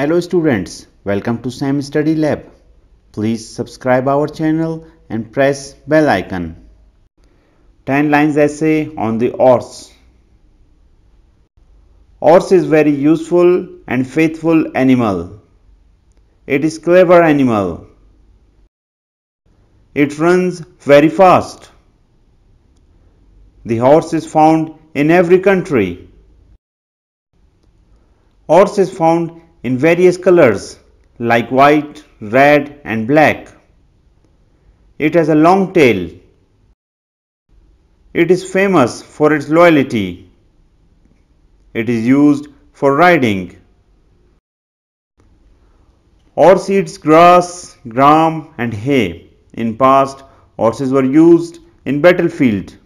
Hello students, welcome to SAM Study Lab. Please subscribe our channel and press bell icon. 10 lines essay on the horse. Horse is very useful and faithful animal. It is clever animal. It runs very fast. The horse is found in every country. Horse is found in various colors like white, red and black. It has a long tail. It is famous for its loyalty. It is used for riding. Horse eats grass, gram and hay. In past, horses were used in battlefield.